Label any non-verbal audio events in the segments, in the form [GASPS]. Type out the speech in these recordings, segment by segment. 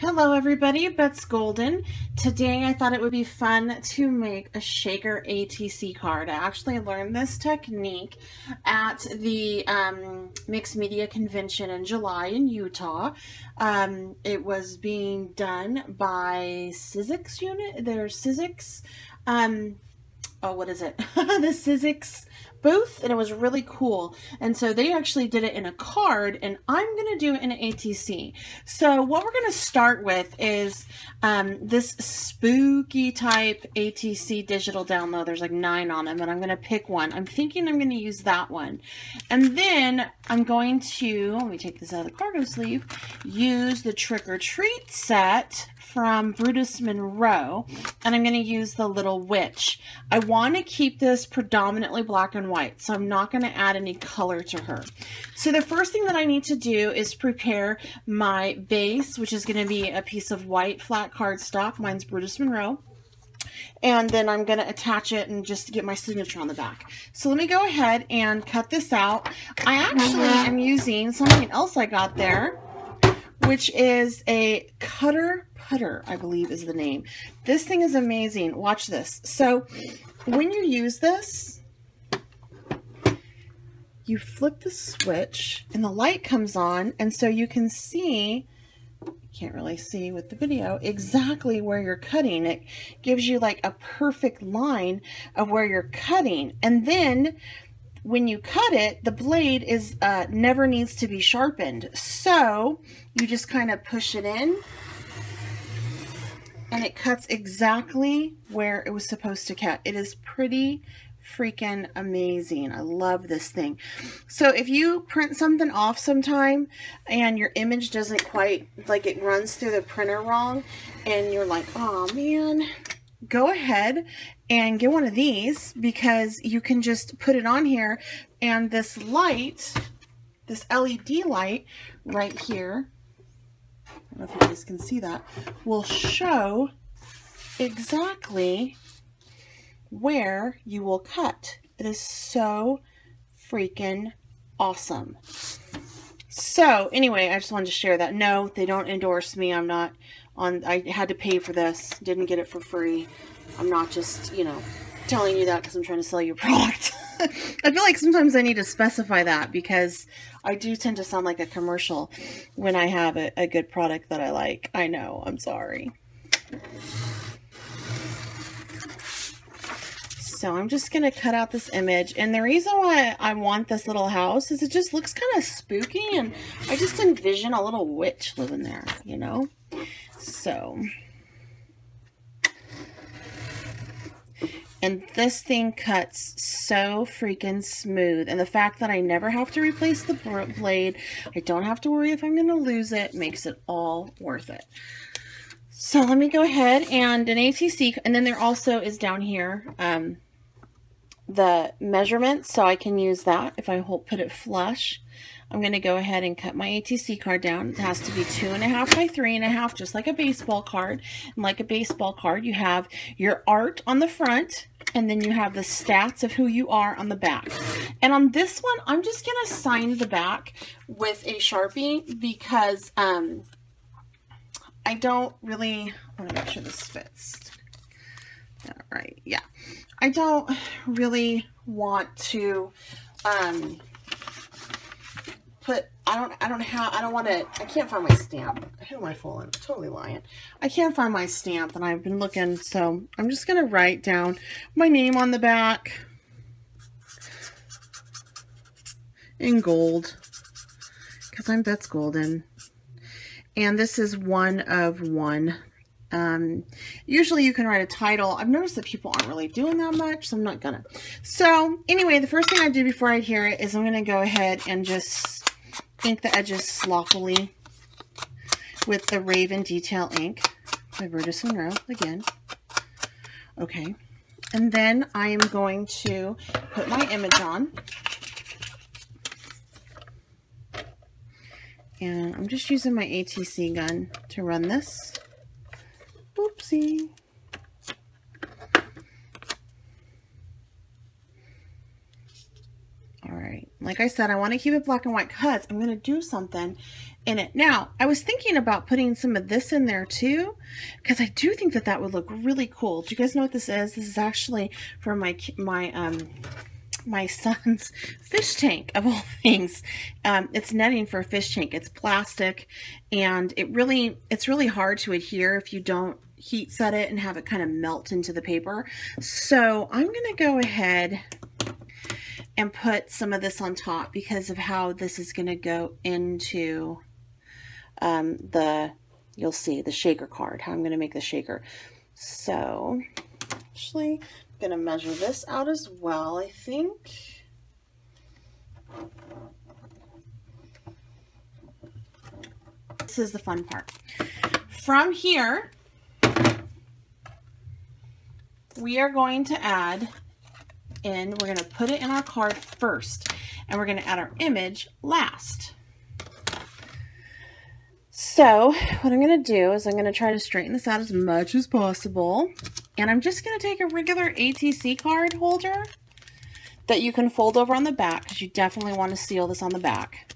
Hello everybody, Betz Golden. Today I thought it would be fun to make a shaker ATC card. I actually learned this technique at the um, Mixed Media Convention in July in Utah. Um, it was being done by Sizzix unit, their Sizzix, um, oh what is it, [LAUGHS] the Sizzix booth and it was really cool. And so they actually did it in a card and I'm going to do it in an ATC. So what we're going to start with is um, this spooky type ATC digital download. There's like nine on them and I'm going to pick one. I'm thinking I'm going to use that one. And then I'm going to, let me take this out of the cargo sleeve, use the Trick or Treat set from Brutus Monroe, and I'm going to use the Little Witch. I want to keep this predominantly black and white, so I'm not going to add any color to her. So the first thing that I need to do is prepare my base, which is going to be a piece of white flat cardstock. Mine's Brutus Monroe and then I'm going to attach it and just get my signature on the back. So let me go ahead and cut this out. I actually am using something else I got there, which is a cutter putter, I believe is the name. This thing is amazing. Watch this. So when you use this, you flip the switch and the light comes on and so you can see can't really see with the video exactly where you're cutting it gives you like a perfect line of where you're cutting and then when you cut it the blade is uh, never needs to be sharpened so you just kind of push it in and it cuts exactly where it was supposed to cut. It is pretty freaking amazing. I love this thing. So if you print something off sometime and your image doesn't quite, like it runs through the printer wrong and you're like, oh man, go ahead and get one of these because you can just put it on here and this light, this LED light right here I don't know if you guys can see that, will show exactly where you will cut. It is so freaking awesome. So anyway, I just wanted to share that. No, they don't endorse me. I'm not on, I had to pay for this. Didn't get it for free. I'm not just, you know, telling you that because I'm trying to sell you a [LAUGHS] product. [LAUGHS] I feel like sometimes I need to specify that because I do tend to sound like a commercial when I have a, a good product that I like. I know, I'm sorry. So I'm just going to cut out this image. And the reason why I want this little house is it just looks kind of spooky. And I just envision a little witch living there, you know? So And this thing cuts so freaking smooth. And the fact that I never have to replace the blade, I don't have to worry if I'm going to lose it, makes it all worth it. So let me go ahead and an ATC, and then there also is down here um, the measurements, so I can use that if I hold, put it flush. I'm going to go ahead and cut my ATC card down. It has to be two and a half by three and a half, just like a baseball card. And like a baseball card, you have your art on the front, and then you have the stats of who you are on the back. And on this one, I'm just going to sign the back with a Sharpie because um, I don't really, want to make sure this fits. All right, yeah. I don't really want to um, I don't, I don't have, I don't want to, I can't find my stamp. Who am I fooling? I'm totally lying. I can't find my stamp and I've been looking, so I'm just going to write down my name on the back in gold because I'm Betz Golden. And this is one of one. Um, usually you can write a title. I've noticed that people aren't really doing that much, so I'm not gonna. So anyway, the first thing I do before I hear it is I'm gonna go ahead and just ink the edges sloppily with the Raven Detail ink by Brutus Monroe again. Okay. And then I am going to put my image on. And I'm just using my ATC gun to run this. Oopsie. All right, like I said, I want to keep it black and white because I'm going to do something in it. Now, I was thinking about putting some of this in there too, because I do think that that would look really cool. Do you guys know what this is? This is actually for my, my, um, my [LAUGHS] son's fish tank of all [LAUGHS] things. Um, it's netting for a fish tank. It's plastic and it really, it's really hard to adhere if you don't heat set it and have it kind of melt into the paper. So I'm going to go ahead and put some of this on top because of how this is going to go into um, the, you'll see, the shaker card, how I'm going to make the shaker. So, actually, I'm going to measure this out as well, I think. This is the fun part. From here, we are going to add in, we're going to put it in our card first, and we're going to add our image last. So what I'm going to do is I'm going to try to straighten this out as much as possible. And I'm just going to take a regular ATC card holder that you can fold over on the back because you definitely want to seal this on the back.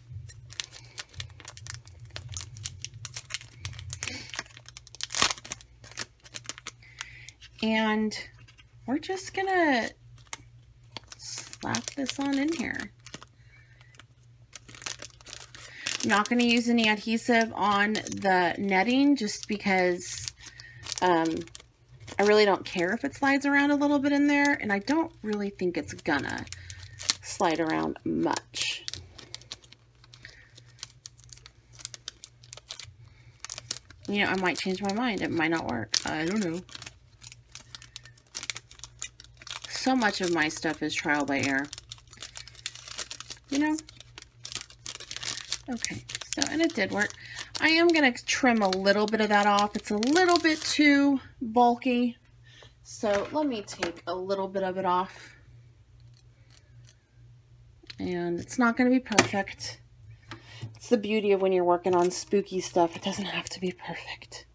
And we're just going to slap this on in here. I'm not going to use any adhesive on the netting just because um, I really don't care if it slides around a little bit in there. And I don't really think it's gonna slide around much. You know, I might change my mind. It might not work. I don't know. So much of my stuff is trial by error. You know? Okay, so, and it did work. I am going to trim a little bit of that off. It's a little bit too bulky. So let me take a little bit of it off. And it's not going to be perfect. It's the beauty of when you're working on spooky stuff. It doesn't have to be perfect.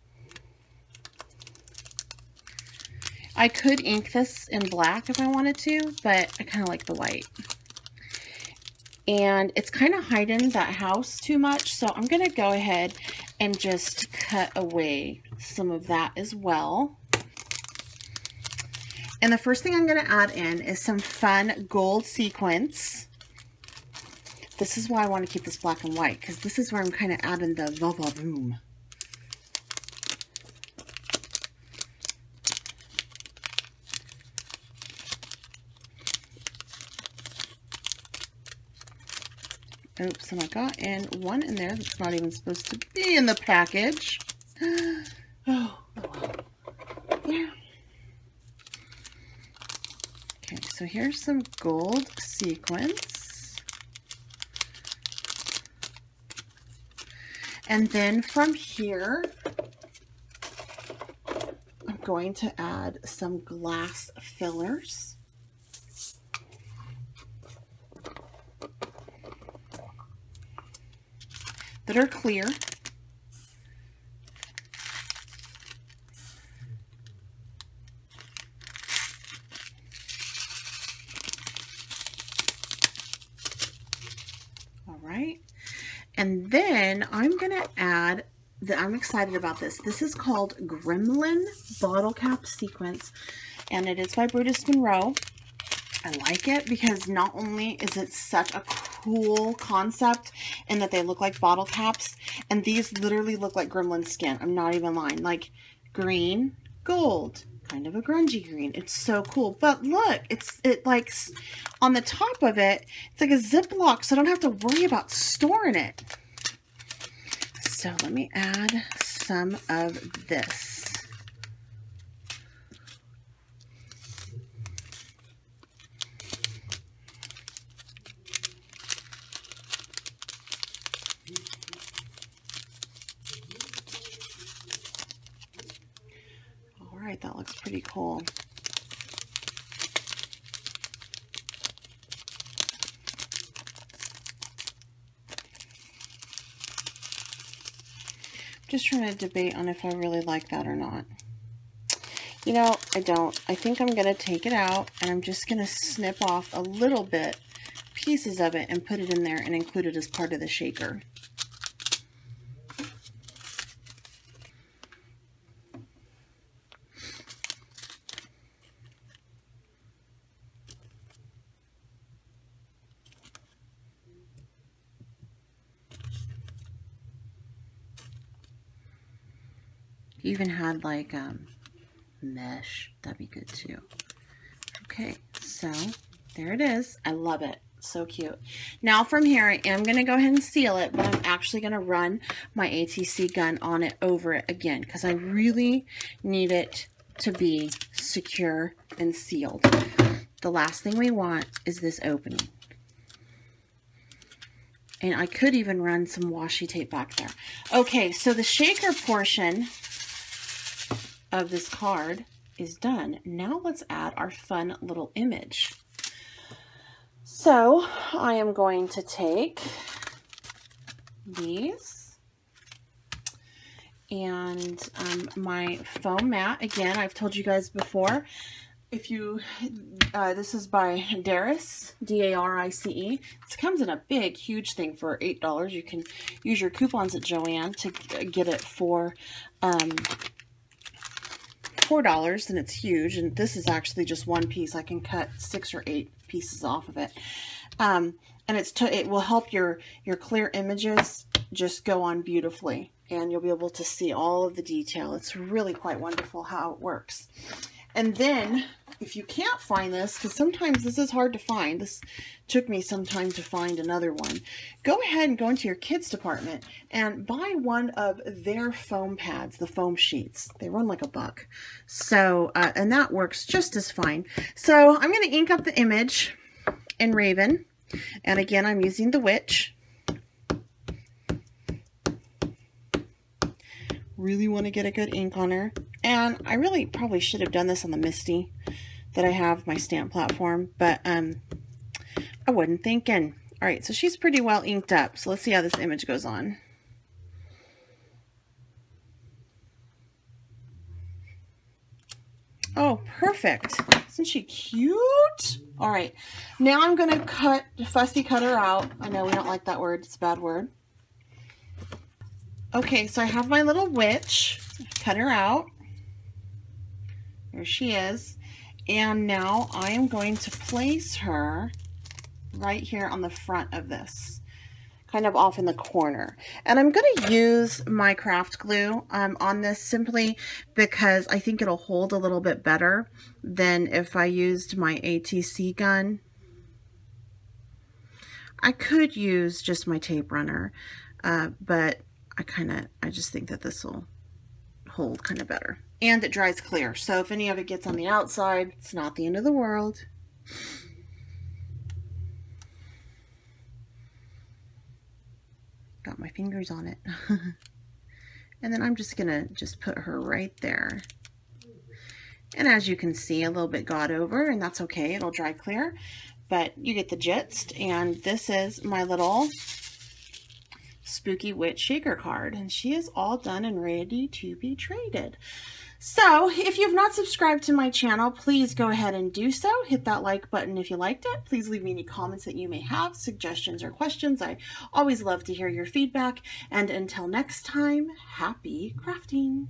I could ink this in black if I wanted to, but I kind of like the white. And it's kind of hiding that house too much so I'm gonna go ahead and just cut away some of that as well. And the first thing I'm gonna add in is some fun gold sequins. This is why I want to keep this black and white because this is where I'm kind of adding the va Oops, and I got in one in there that's not even supposed to be in the package. [GASPS] oh, there. Okay, so here's some gold sequins. And then from here, I'm going to add some glass fillers. That are clear. All right. And then I'm going to add that I'm excited about this. This is called Gremlin Bottle Cap Sequins, and it is by Brutus Monroe. I like it because not only is it such a cool concept and that they look like bottle caps, and these literally look like gremlin skin. I'm not even lying. Like green, gold, kind of a grungy green. It's so cool. But look, it's it like on the top of it, it's like a Ziploc, so I don't have to worry about storing it. So let me add some of this. right, that looks pretty cool. Just trying to debate on if I really like that or not. You know, I don't. I think I'm going to take it out and I'm just going to snip off a little bit, pieces of it, and put it in there and include it as part of the shaker. Even had like um, mesh, that'd be good too. Okay, so there it is. I love it. So cute. Now from here, I am going to go ahead and seal it, but I'm actually going to run my ATC gun on it over it again because I really need it to be secure and sealed. The last thing we want is this opening. And I could even run some washi tape back there. Okay, so the shaker portion of this card is done. Now let's add our fun little image. So I am going to take these and um, my foam mat. Again, I've told you guys before, if you, uh, this is by Darice, D-A-R-I-C-E. It comes in a big, huge thing for $8. You can use your coupons at Joann to get it for um, $4 and it's huge. And this is actually just one piece. I can cut six or eight pieces off of it. Um, and it's it will help your, your clear images just go on beautifully. And you'll be able to see all of the detail. It's really quite wonderful how it works. And then, if you can't find this, because sometimes this is hard to find, this took me some time to find another one, go ahead and go into your kids department and buy one of their foam pads, the foam sheets. They run like a buck. So, uh, and that works just as fine. So I'm going to ink up the image in Raven. And again, I'm using the Witch. Really want to get a good ink on her. And I really probably should have done this on the MISTI that I have, my stamp platform, but um, I wasn't thinking. All right, so she's pretty well inked up. So let's see how this image goes on. Oh, perfect. Isn't she cute? All right, now I'm to cut, fussy cut her out. I know we don't like that word. It's a bad word. Okay, so I have my little witch. Cut her out. There she is. And now I am going to place her right here on the front of this, kind of off in the corner. And I'm going to use my craft glue um, on this simply because I think it'll hold a little bit better than if I used my ATC gun. I could use just my tape runner, uh, but I kind of, I just think that this will hold kind of better and it dries clear. So if any of it gets on the outside, it's not the end of the world. Got my fingers on it. [LAUGHS] and then I'm just going to just put her right there. And as you can see, a little bit got over, and that's okay. It'll dry clear, but you get the gist. And this is my little Spooky Witch Shaker card, and she is all done and ready to be traded. So, if you've not subscribed to my channel, please go ahead and do so. Hit that like button if you liked it. Please leave me any comments that you may have, suggestions or questions. I always love to hear your feedback. And until next time, happy crafting!